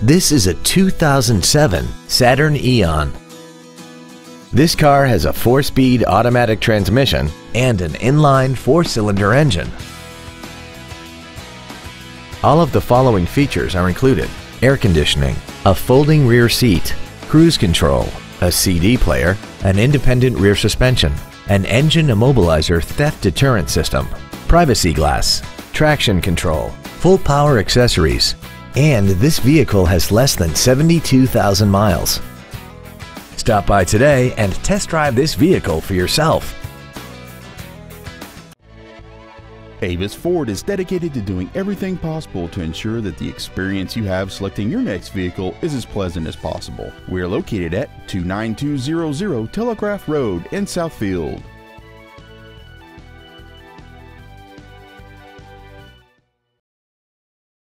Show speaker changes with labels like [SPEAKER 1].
[SPEAKER 1] This is a 2007 Saturn Ion. This car has a four-speed automatic transmission and an inline four-cylinder engine. All of the following features are included. Air conditioning, a folding rear seat, cruise control, a CD player, an independent rear suspension, an engine immobilizer theft deterrent system, privacy glass, traction control, full power accessories, and this vehicle has less than 72,000 miles. Stop by today and test drive this vehicle for yourself.
[SPEAKER 2] Avis Ford is dedicated to doing everything possible to ensure that the experience you have selecting your next vehicle is as pleasant as possible. We are located at 29200 Telegraph Road in Southfield.